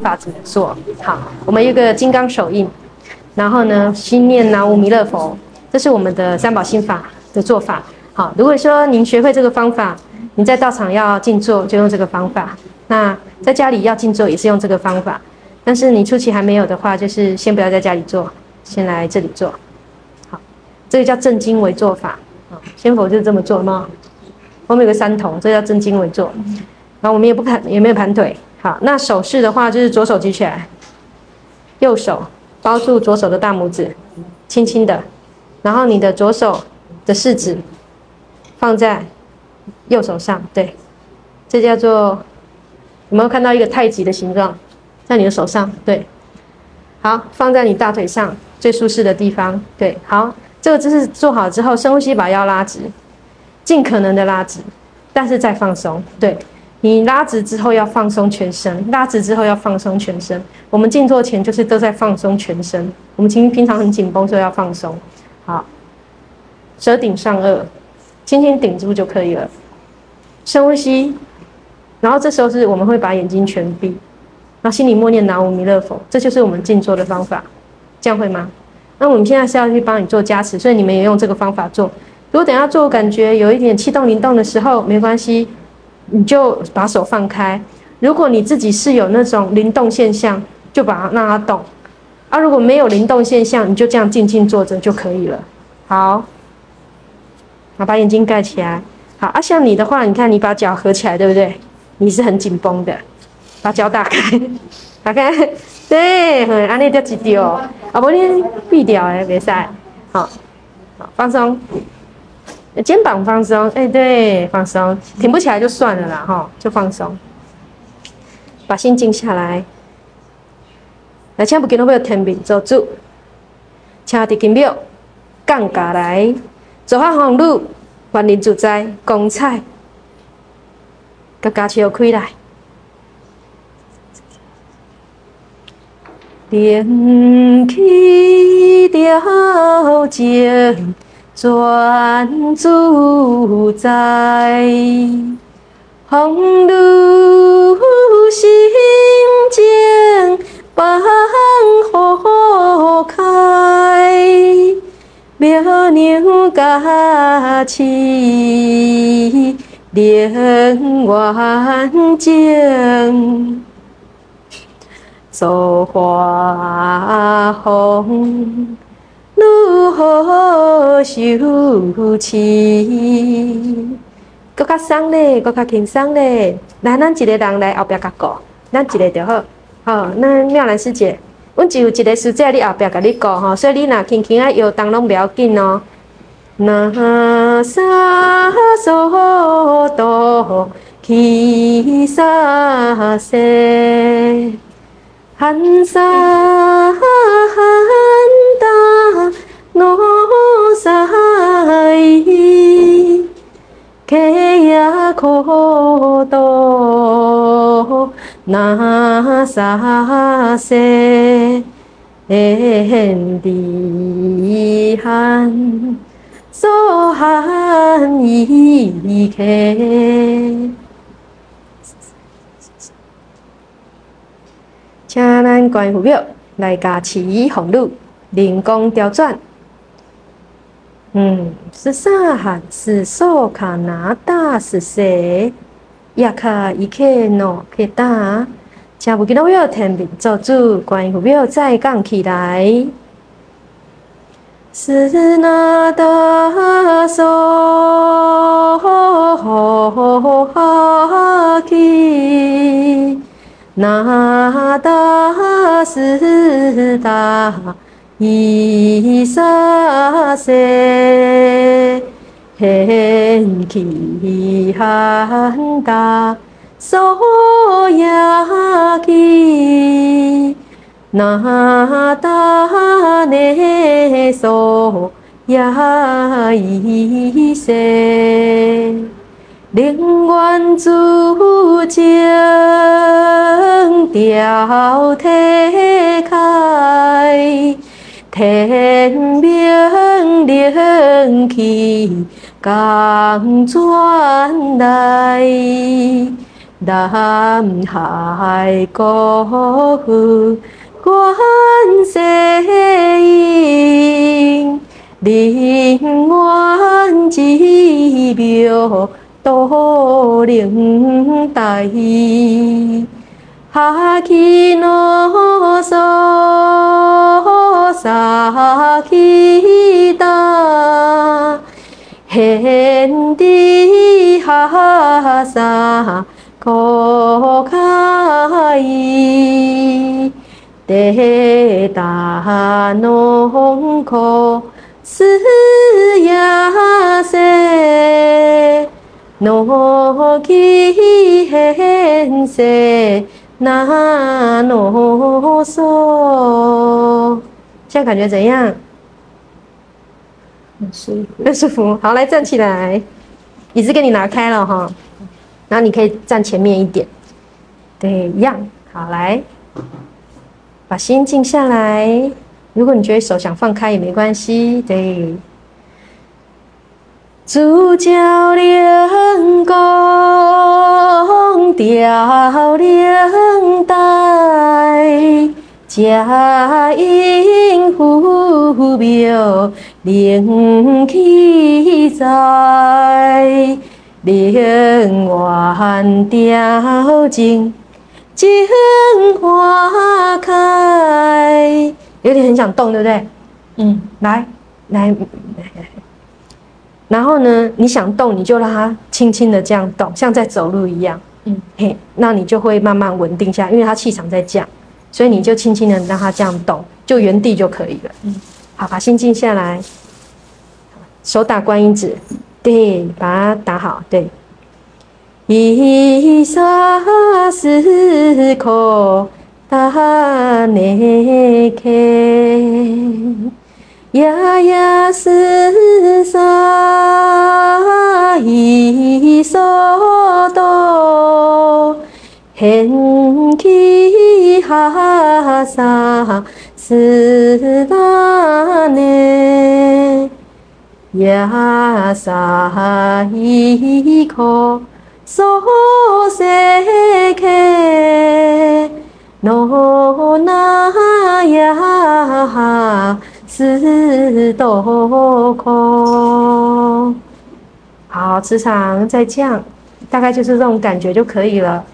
法怎么做？好，我们一个金刚手印，然后呢，心念南无弥勒佛，这是我们的三宝心法的做法。好，如果说您学会这个方法，你在道场要静坐就用这个方法，那在家里要静坐也是用这个方法。但是你初期还没有的话，就是先不要在家里做，先来这里做。好，这个叫正经为做法。啊，先佛就是这么做吗？后面有个三头，这叫正经为做。然后我们也不盘，也没有盘腿。好，那手势的话就是左手举起来，右手包住左手的大拇指，轻轻的，然后你的左手的食指放在右手上，对，这叫做有没有看到一个太极的形状在你的手上？对，好，放在你大腿上最舒适的地方，对，好，这个姿势做好之后，深呼吸，把腰拉直，尽可能的拉直，但是再放松，对。你拉直之后要放松全身，拉直之后要放松全身。我们静坐前就是都在放松全身。我们平平常很紧绷，所以要放松。好，舌顶上颚，轻轻顶住就可以了。深呼吸，然后这时候是我们会把眼睛全闭，然后心里默念南无弥勒佛，这就是我们静坐的方法。这样会吗？那我们现在是要去帮你做加持，所以你们也用这个方法做。如果等下做感觉有一点气动灵动的时候，没关系。你就把手放开。如果你自己是有那种灵动现象，就把它让它动。啊，如果没有灵动现象，你就这样静静坐着就可以了。好，好，把眼睛盖起来。好啊，像你的话，你看你把脚合起来，对不对？你是很紧绷的，把脚打开，打开。对，安尼就一丢。啊，不你闭掉诶，别塞。好，好，放松。肩膀放松，哎，对，放松，挺不起来就算了啦，哈，就放松，把心静下来。来，请不给侬要天命做主，请地金庙降下来，做好红路，万灵自在，光彩，甲家车开来，连起条件。专注在红炉心间，放火开，妙牛加起莲万间，走花红。如何修持？搁较松咧，搁较轻松咧。来，咱一个人来后壁甲顾，咱一个就好。好，那妙兰师姐，阮只有一个师姐伫后壁甲你顾吼，所以你若轻轻啊摇动拢不要紧哦。那沙梭多起沙塞，寒沙寒大。诺萨伊，克雅可多那萨塞，恩迪汉，索汉伊克，请咱观佛来加持红路，灵光调转。嗯，是啥哈？是索卡拿大是谁？亚卡伊克诺克达，请不给我要天命做主，观音佛再讲起来。是那达索哈基，那达是达。伊沙塞，天气寒大，索亚基，那达内索亚伊塞，灵愿主将调体开。天明灵气刚转来，南海高呼观世音，灵源之妙多灵台，哈基诺梭萨基达，现地哈萨。可开，得大农可思呀塞，诺基很塞那诺嗦。现在感觉怎样？很舒服，很舒服。好，来站起来，椅子给你拿开了哈。然后你可以站前面一点，对，一样好，来，把心静下来。如果你觉得手想放开也没关系，对。主教灵光调灵带，佳音呼庙灵气在。灵源调静，静花开。有点很想动，对不对？嗯，来来来，然后呢，你想动，你就让它轻轻的这样动，像在走路一样。嗯，嘿，那你就会慢慢稳定下，因为它气场在降，所以你就轻轻的让它这样动，就原地就可以了。嗯，好，把心静下来，手打观音指。对，把它打好。对，一沙斯可达内克，呀呀斯沙伊梭多，hen ki ha sa s 达内。呀萨伊可娑舍克，诺那呀斯多可。好，磁场再降，大概就是这种感觉就可以了。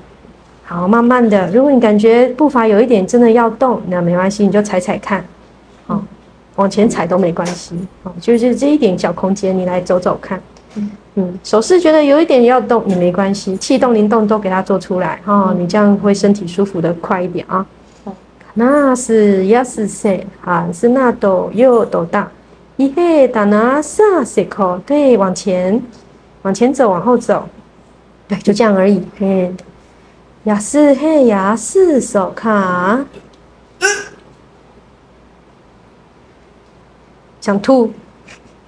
好，慢慢的，如果你感觉步伐有一点真的要动，那没关系，你就踩踩看。好。往前踩都没关系，哦，就是这一点小空间，你来走走看，嗯，手势觉得有一点要动也没关系，气动灵动都给它做出来，哈，你这样会身体舒服的快一点啊。那是亚是谁？啊，是那朵又朵大，一嘿打那萨塞口，对，往前，往前走，往后走，对，就这样而已，嘿，亚是嘿亚是手卡。想吐，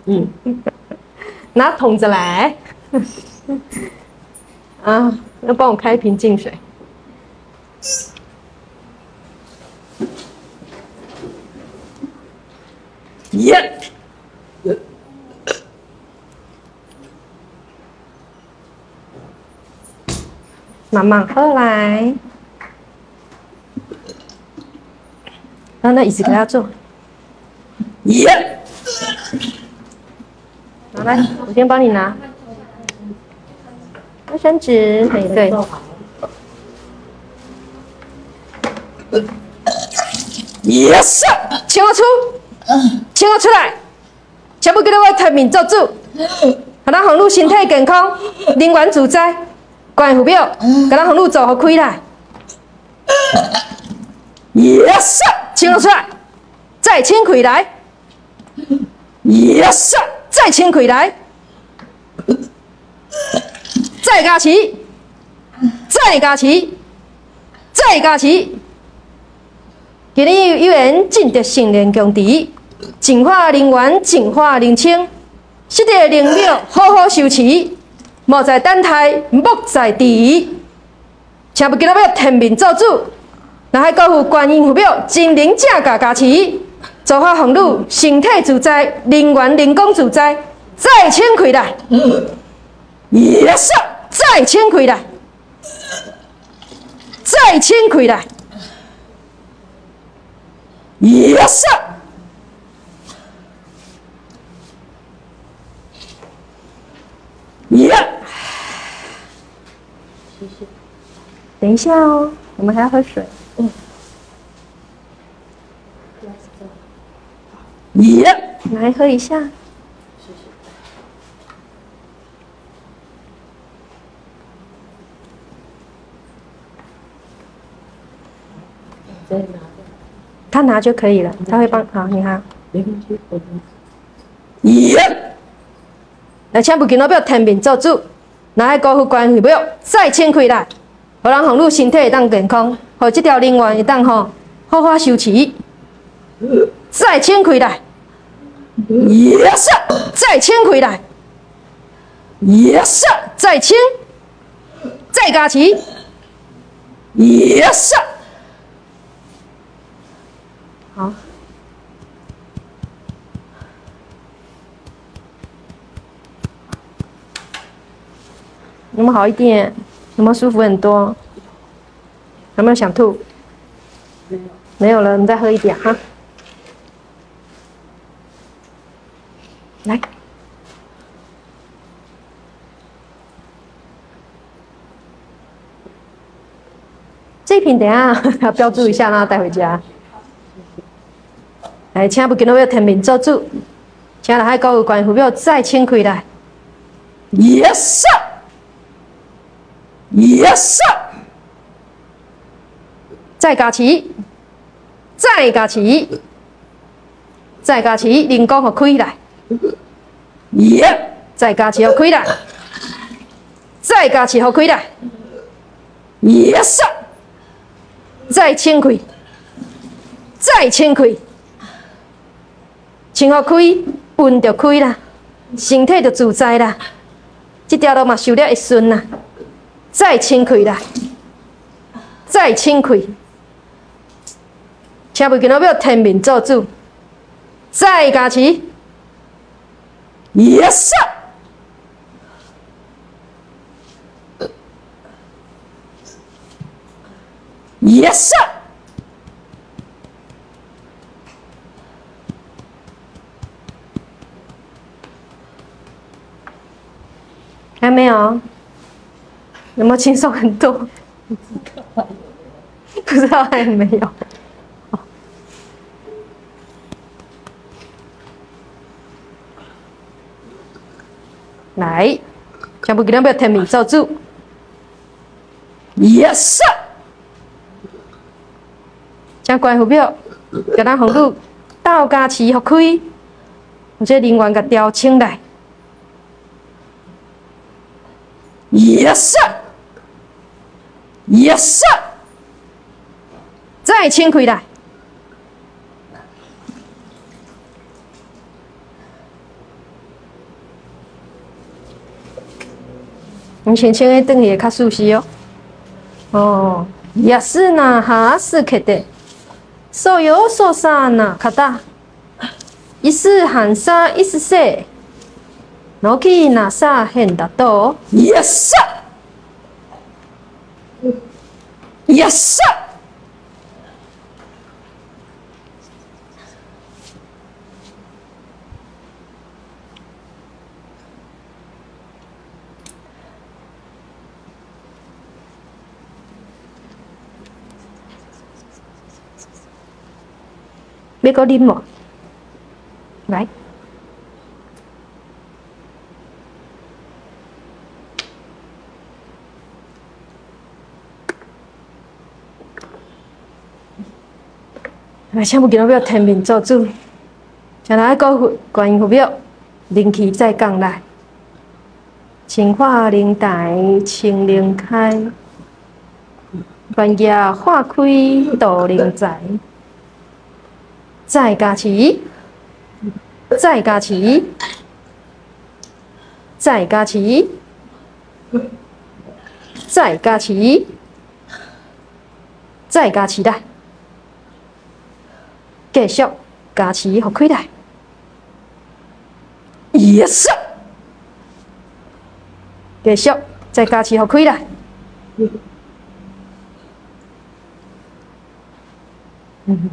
嗯，拿桶子来，啊，要帮我开一瓶净水，耶，慢慢喝来，那那椅子给他坐，耶。拿来，我先帮你拿。卫生纸。哎，对。Yes，请我出，请我出来，全部给我提名做主，给咱红路身体健康，人员自在，关系表，给咱红路做好开来。Yes，请我出来，再请开来。Yes，再请开来，再加持，再加持，再加持。今日有缘进得圣灵供持，净化灵源，净化灵清，失得灵庙 好好修持，莫在等待，莫在迟疑。请不记得要天命做主，那还高呼观音佛庙，真灵正加加持。造化红路，身体自在，人员人工自在，再请开来，也是再请开来。再请开来，yes，耶，谢谢。等一下哦，我们还要喝水。嗯。耶，来喝一下。他拿就可以了，他会帮。好，你看。耶！来，请不见到不要天面做主，拿来高富关系不要再请开来，互人红路身体会当健康，互这条灵源会当吼好好修持。再请开来。Yes，再请开来。Yes，再请，再加持。Yes。好，有没有好一点？有没有舒服很多？有没有想吐？没有，没有了。你再喝一点哈。来，这瓶等下 要标注一下，让他带回家。来，请不跟我要天命做主，请来海高有关副表再请开来。Yes sir，Yes sir，再加起，再加起，再加起，灵光互开来。耶，再加起互开来，再加起互开来。Yes sir，再清开，再清开。清好开，运就开啦，身体就自在啦，这条路嘛修了一顺啦，再清开啦，再清开，请不见到要天命做主，再加持，Yes sir，Yes sir。还没有？有没有轻松很多？不知道还有没有？来，全部给他们填名照住。Yes。将关虎表，给咱红路道家持合开，或者另外个调清来。Yes, yes，再请开来。你轻轻的等也较熟悉哦。哦，Yes 呐，哈是克的，所有所啥呐，卡达，一是寒沙，一是雪。老去那啥很大多？Yes sir，Yes sir。别搞啉嘛，来。来，请不见到表天命做主，将来高观音佛表灵气再降来，净化灵台清灵开，万业化开度灵在，再加持，再加持，再加持，再加持，再加持的。继续加持和开来。Yes，继续再加持和开来。嗯，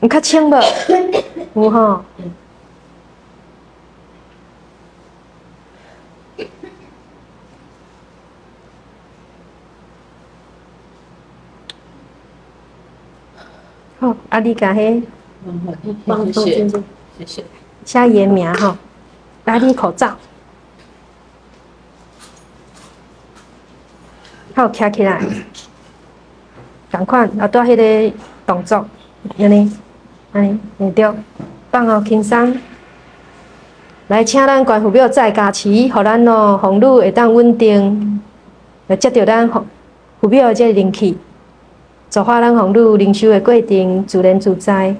你较清无？有吼？好，阿你甲迄，谢谢，谢谢。写伊名吼，阿你口罩，好，徛起来，同款，啊，做迄个动作，安尼，安尼，会对，放好轻松。来，请咱关父母再加持，互咱哦，风雨会当稳定，来接着咱父父母的这灵气。造化咱红路灵修的过程，自然自在，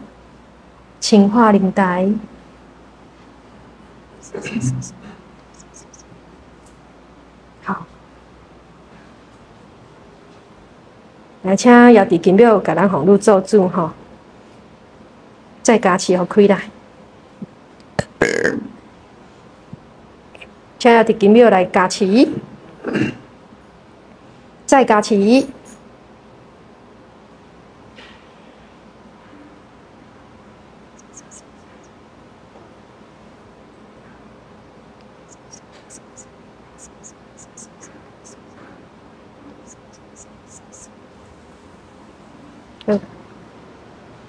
净化灵台。好，来请姚弟金庙给咱红路做主吼，再加持互开来。请姚弟金庙来加持，再加持。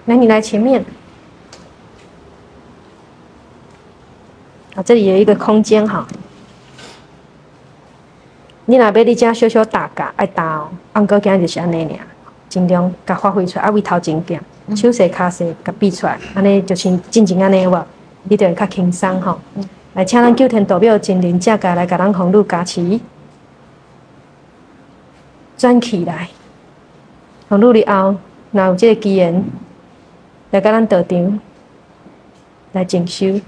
来，你来前面。啊，这里有一个空间哈。你若要你遮小小打架爱打哦，按哥今日就是安尼尔，尽量甲发挥出来，啊为头前行，手势脚势甲比出来，安尼就是进前安尼无，你就会较轻松吼。来，请咱九天代表精灵遮个来甲咱红路加持，转起来，红路里后。若有这个机缘，来甲咱道场来进修，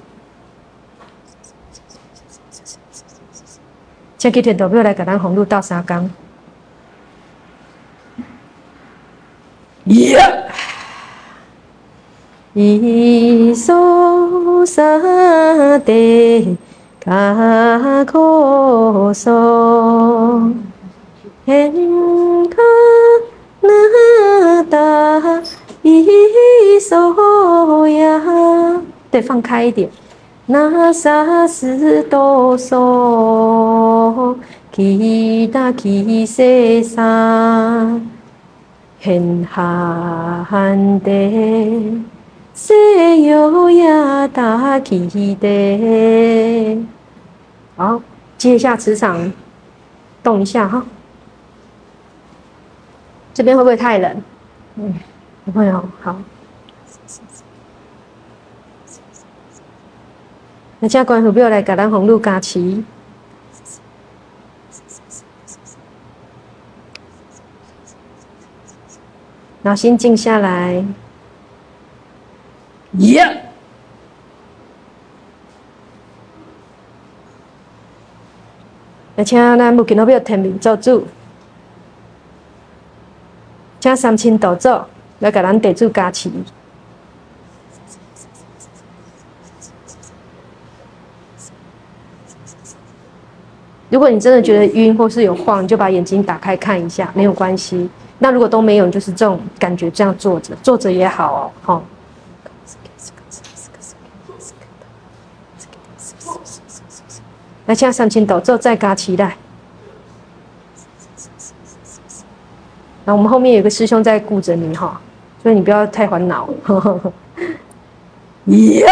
请几天代表来甲咱红路斗三工。耶！一梭沙地卡可梭，天卡。那达伊索呀，对，放开一点。那萨斯多嗦，吉达吉塞萨，很罕的，塞哟呀达吉的。好，接一下磁场，动一下哈。这边会不会太冷？嗯，不会哦。好，那家官府不要来给咱红路加持，然后心静下来。耶！那请咱木吉那边天命做主。请三清道祖来给咱地主加持。如果你真的觉得晕或是有晃，就把眼睛打开看一下，没有关系。那如果都没有，就是这种感觉，这样坐着，坐着也好哦，好。来，请三清道祖再加持来。那我们后面有个师兄在顾着你哈，所以你不要太烦恼。耶！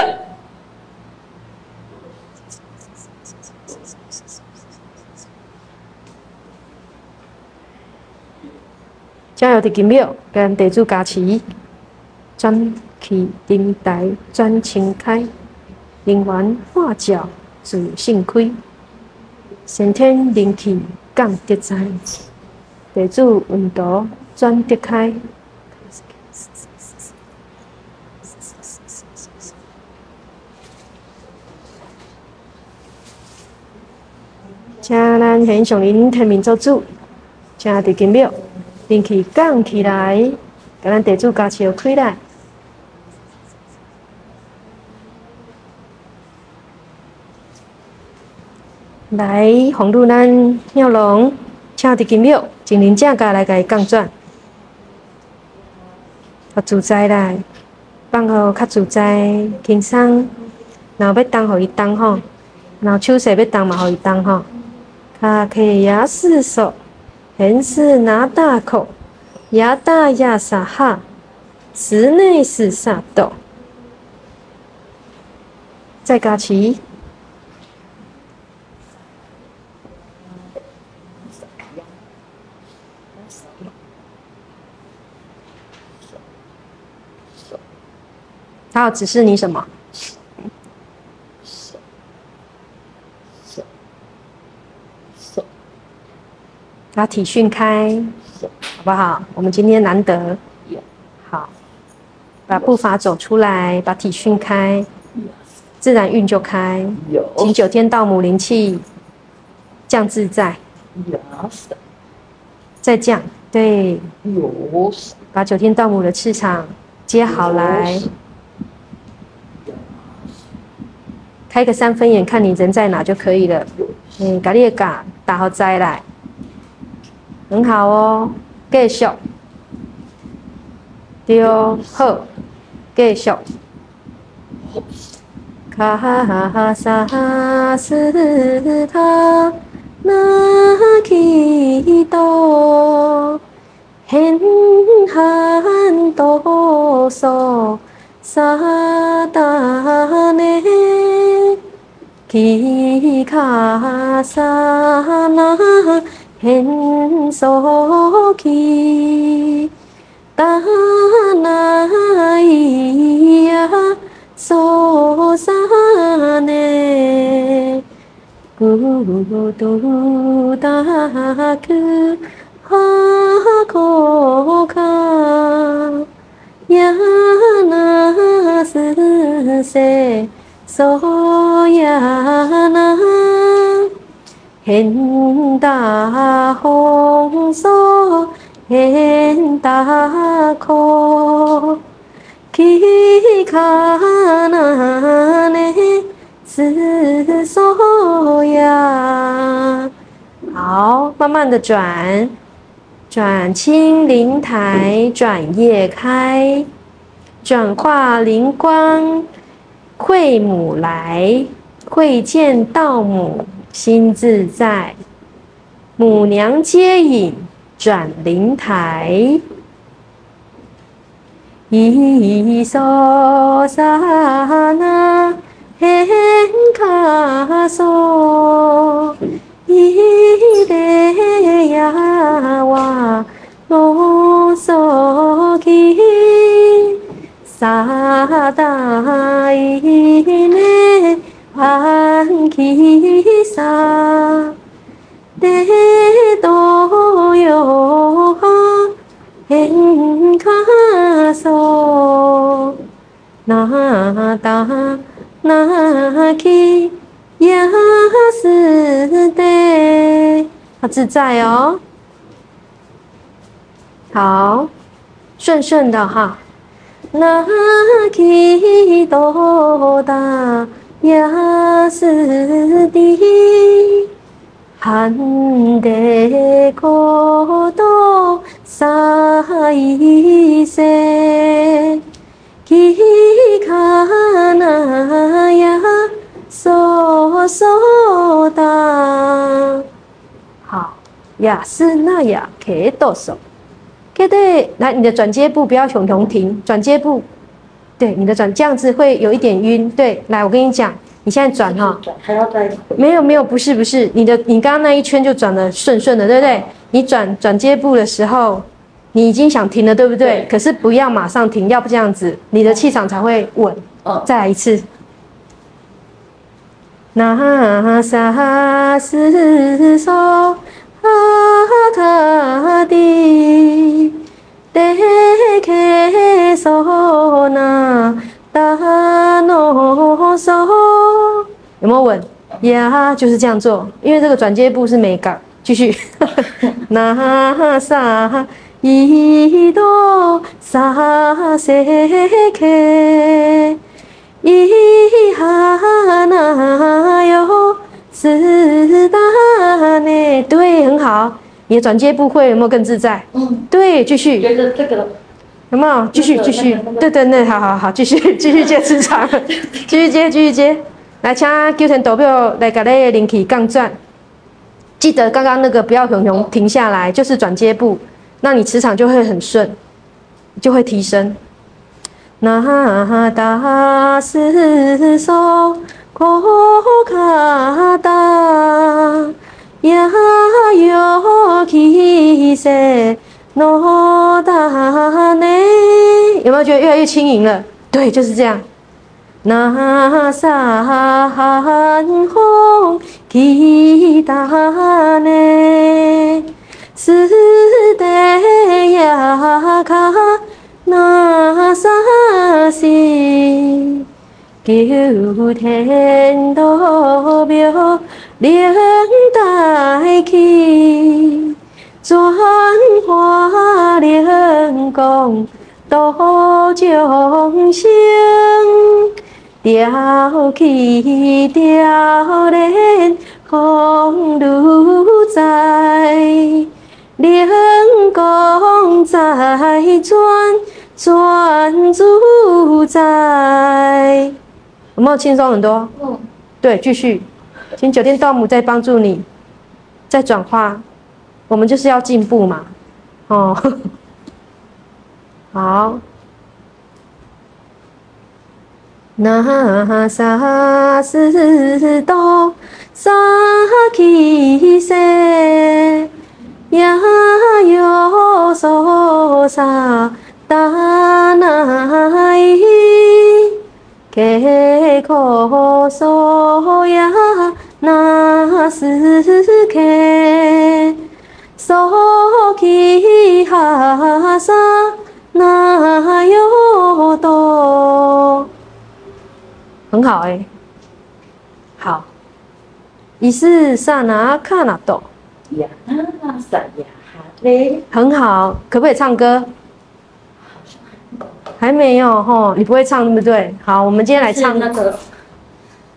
加油的金庙跟地主加持，转起灵台转清开，灵丸化角自性开，先天灵气降德在。地主运道转得开，请咱先上林天命做主，请地金庙灵气降起来，给咱地主加持开来。来，红路咱妙龙，请地金庙。精灵正家来甲伊降转，较自在来，放好较自在轻松。然后要动，互伊动吼，然后手势要动嘛，互伊动吼。卡克亚斯手，横是拿大口，亚大亚萨哈，室内是萨斗。再加起。他要指示你什么？把体训开，好不好？我们今天难得，好，把步伐走出来，把体训开，自然运就开。请九天道母灵气降自在，再降，对，把九天道母的气场接好来，开个三分眼，看你人在哪就可以了。嗯，咖喱嘎打好再来。很好哦，继续，对好，继续。卡哈萨斯塔那基多，很很多嗦萨达内，基卡萨那。hen so ki ta na ya so sa ne gu du ta ku ha ko ka ya na su se so ya na 很大风沙，很大口，去看那呢是所呀。好，慢慢的转，转青灵台，转叶开，转化灵光，会母来，会见道母。心自在，母娘接引转灵台，一梭沙那很卡梭，一得呀哇啰嗦起，萨达伊呢。欢喜沙，得多哟哈，很卡嗦，那达那去呀是的，好自在哦，好顺顺的哈，那去多大。呀是的，汉的国度沙伊塞，吉卡那呀嗦嗦哒。好，呀是那呀，可多少？可对，来你的转接步不要熊熊停，转接步。对，你的转这样子会有一点晕。对，来，我跟你讲，你现在转哈，还要再没有没有，不是不是，你的你刚刚那一圈就转的顺顺的，对不对？你转转接步的时候，你已经想停了，对不对？可是不要马上停，要不这样子，你的气场才会稳。嗯，再来一次。那萨斯嗦哈卡蒂。得克索那达诺索，有没有稳？呀，就是这样做，因为这个转接步是美感。继续，那萨伊多萨塞克伊哈那哟斯达内，对，很好。你的转接部会有没有更自在？嗯，对，继续。觉得这个有没有？继续继续，对对对，好好好，继续 继续接磁场，继续接继续接。来，请九成投票来给你灵气杠转。记得刚刚那个不要熊熊停下来，就是转接部，那你磁场就会很顺，就会提升。那达斯梭库卡达呀哟起色诺达呢？有没有觉得越来越轻盈了？对，就是这样。那萨寒风起达呢？斯德呀卡。那啥是九天道庙灵代起，转化灵光度众生，调起调练风如在，灵光在转。专注在，有没有轻松很多？嗯，对，继续，请酒店道母在帮助你，在转化，我们就是要进步嘛，哦，好，那萨斯多萨起色呀哟娑萨。达那伊，给可索呀那斯克，索基哈萨那哟多，很好哎，好，伊是萨那卡那多，呀萨呀哈嘞，很好，可不可以唱歌？还没有吼，你不会唱对不对？好，我们今天来唱那个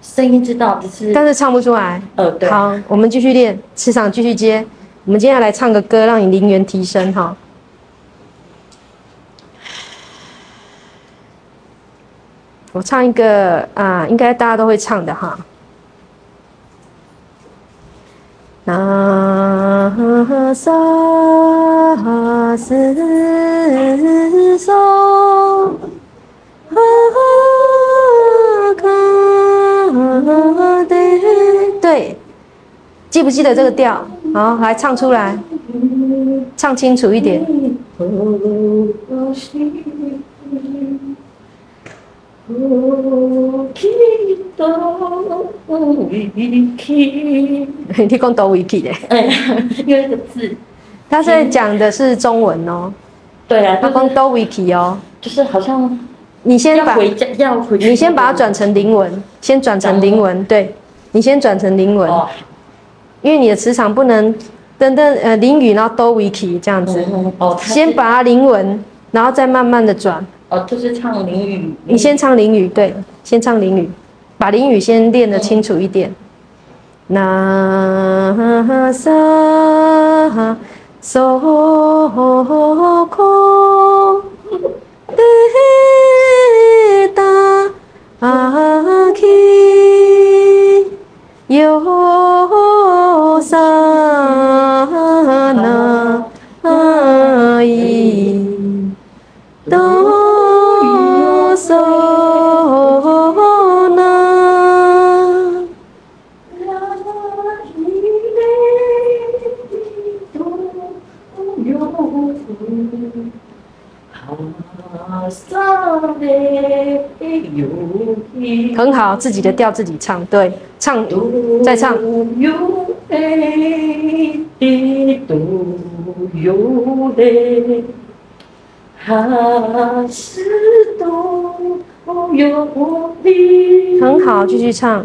声音知道，只是但是唱不出来。呃，对。好，我们继续练，磁场继续接。我们接下来唱个歌，让你灵源提升哈。我唱一个啊，应该大家都会唱的哈。那萨斯梭哈卡德，对，记不记得这个调？好，来唱出来，唱清楚一点。你讲多维基的？哎，因为个字，他在讲的是中文哦。对啊，他讲多维基哦，就是好像你先把要回，你先把它转成灵文，先转成灵文，对，你先转成灵文，因为你的磁场不能等等呃淋雨，然后多维基这样子。哦，先把它灵文，然后再慢慢的转。哦，就是唱淋雨。你先唱淋雨，对，先唱淋雨，把淋雨先练得清楚一点。那萨嗦空得达很好，自己的调自己唱，对，唱，再唱。很好，继续唱。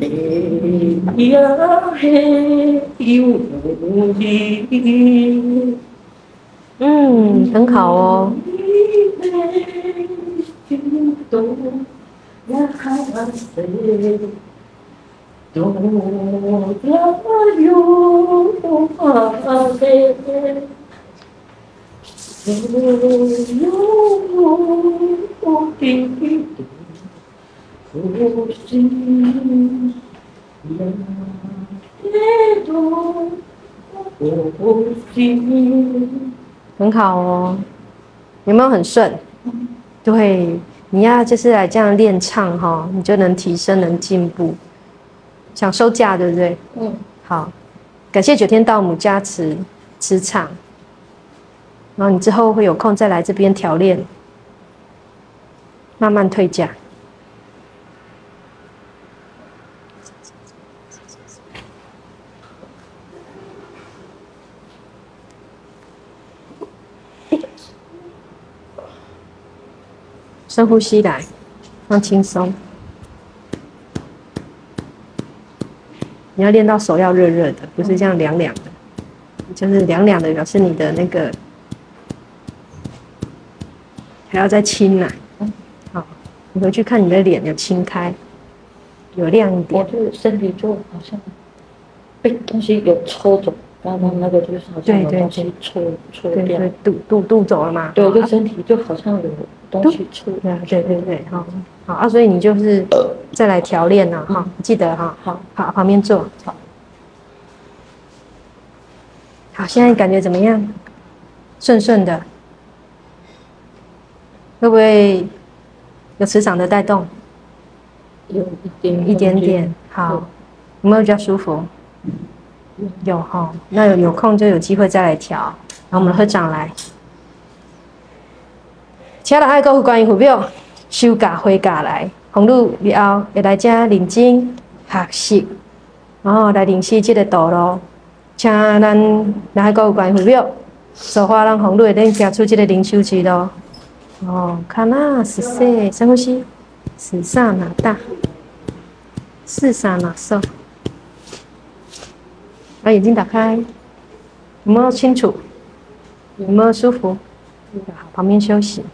走一来走一，呀嘿哦。哟多离奇，哎很好哦，有没有很顺？对，你要就是来这样练唱哈，你就能提升，能进步。想收假对不对？嗯，好，感谢九天道母加持磁场，然后你之后会有空再来这边调练，慢慢退假。深呼吸来，放轻松。你要练到手要热热的，不是这样凉凉的，就是凉凉的表示你的那个还要再清来。好，你回去看你的脸有轻开，有亮一点我点。这身体就好像被东西有抽走，刚刚那个就是好像有东西抽抽掉，对对，肚肚肚走了嘛？对，身体就好像有东西抽。对啊，对对对，好，好啊，所以你就是再来调练呐，哈，记得哈，好，好，旁边坐，好，好，现在感觉怎么样？顺顺的，会不会有磁场的带动？有一点一点点，好，有没有比较舒服？有哈，那有有空就有机会再来调。然后我们的科长来，请大家各位观音父母休假回家来，红路以后会来这认真学习，然后来认识这个道路。请咱来各位观音父母，说话让红路会能行出这个灵修之路。哦，看那是谁？深呼吸，是萨那大。四三哪受？把眼睛打开，摸清楚？有没有舒服？好，旁边休息。